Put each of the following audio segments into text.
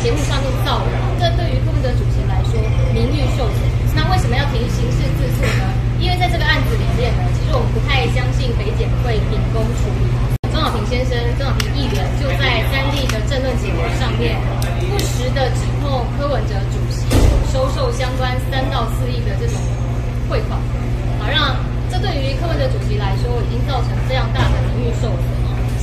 节目上面造谣，这对于柯文哲主席来说名誉受损。那为什么要提刑事自诉呢？因为在这个案子里面呢，其实我们不太相信北检会秉公处理。钟小平先生、钟小平议员就在三立的政论节目上面，不时的指控柯文哲主席收受相关三到四亿的这种汇款，好让这对于柯文哲主席来说，已经造成非常大的名誉受损。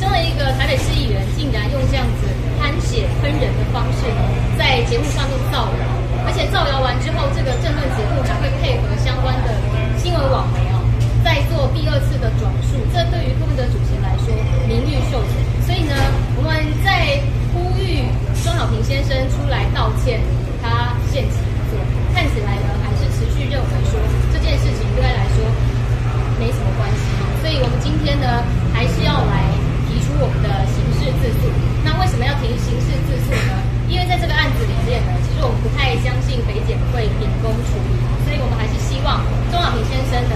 身为一个台北市议员，竟然用这样子贪血喷人方式呢在节目上面造谣而且造谣完之后这个政论节目才会配合相关的新闻网媒哦再做第二次的转述这对于他们的主席来说名誉受损所以呢我们在呼吁钟小平先生出来道歉他限期不做看起来呢还是持续认为说这件事情对他来说没什么关系所以我们今天呢还是要来提出我们的刑事自诉。那为什么要提刑事自诉因为在这个案子里面呢其实我们不太相信肥姐会秉公处理所以我们还是希望钟小平先生呢